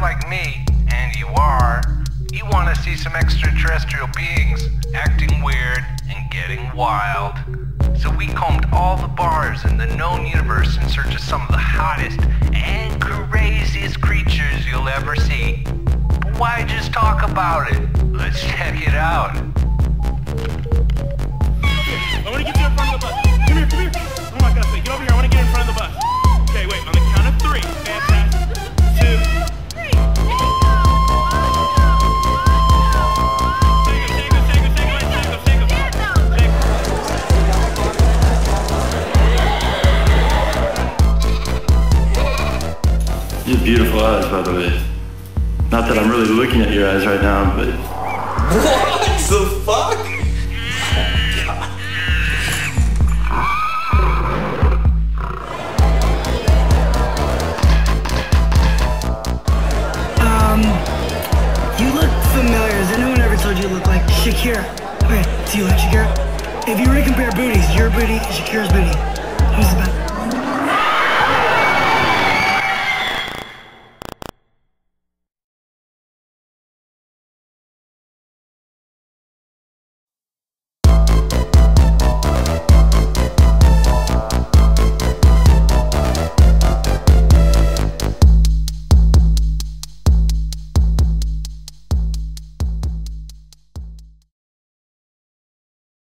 and you are, you want to see some extraterrestrial beings acting weird and getting wild. So we combed all the bars in the known universe in search of some of the hottest and craziest creatures you'll ever see. But why just talk about it? Let's check it out. Beautiful eyes, by the way. Not that I'm really looking at your eyes right now, but What the fuck? Um, you look familiar. Has anyone ever told you you look like Shakira? Okay, do you like Shakira? If you were to compare booties, your booty and Shakira's booty, who's the better?